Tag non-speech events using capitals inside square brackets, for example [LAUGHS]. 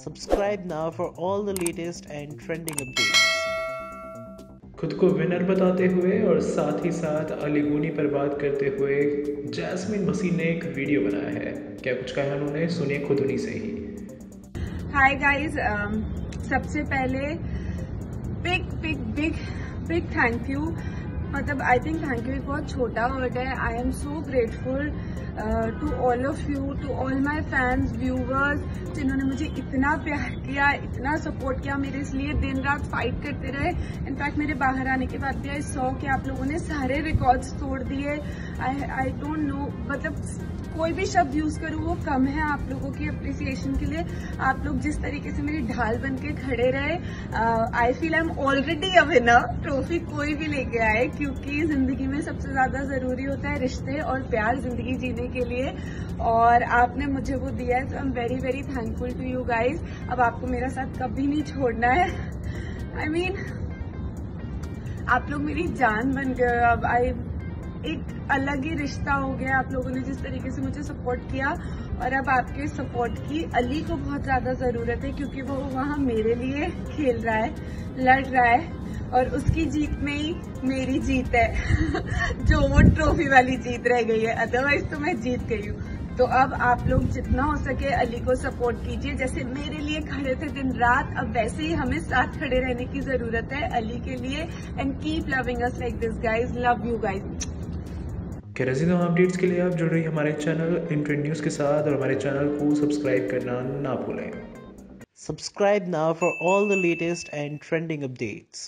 Subscribe now for all the latest and trending updates. खुद को winner बताते हुए और साथ ही साथ अली गुनी पर बात करते हुए जैस्मिन मसीह ने एक वीडियो बनाया है। क्या कुछ कहा उन्होंने? सुनिए खुद उन्हीं से ही। हाय गाइस सबसे पहले big big big big thank you मतलब आई थिंक थैंक यू एक बहुत छोटा वर्ड है. I am so grateful to all of you to all my fans viewers जिन्होंने मुझे इतना प्यार किया, इतना सपोर्ट किया, मेरे इसलिए दिन रात फाइट करते रहे. इनफैक्ट मेरे बाहर आने के बाद भी आई सौ कि आप लोगों ने सारे रिकॉर्ड्स तोड़ दिए. आई डोंट नो मतलब कोई भी शब्द यूज़ करूँ, वो कम है आप लोगों की अप्रिसिएशन के लिए. आप लोग जिस तरीके से मेरी ढाल बन के खड़े रहे I feel I am already a trophy कोई भी लेके आए क्योंकि ज़िंदगी में सबसे ज़्यादा ज़रूरी होता है रिश्ते और प्यार ज़िंदगी जीने के लिए। और आपने मुझे वो दिया है तो I am very very thankful to you guys अब आपको मेरा साथ कभी नहीं छोड़ना है। आई I मीन mean, आप लोग मेरी जान बन गए अब आई एक अलग ही रिश्ता हो गया आप लोगों ने जिस तरीके से मुझे सपोर्ट किया। और अब आपके सपोर्ट की अली को बहुत ज़्यादा ज़रूरत है क्योंकि वो वहाँ मेरे लिए खेल रहा है लड़ रहा है। और उसकी जीत में ही मेरी जीत है। [LAUGHS] जो वो ट्रॉफी वाली जीत रह गई है। अदरवाइज़ तो मैं जीत गई हूँ। तो अब आप लोग जितना हो सके अली को सपोर्ट कीजिए। जैसे मेरे लिए खड़े थे दिन रात अब वैसे ही हमें साथ खड़े रहने की ज़रूरत है अली के लिए। And keep loving us like this guys love you guys रजीद updates के लिए आप जुड़ रही हमारे चैनल इंट्रेंड न्यूज़ के साथ और हमारे चैनल को सब्सक्राइब करना ना भूलें। Subscribe now for all the latest and trending updates.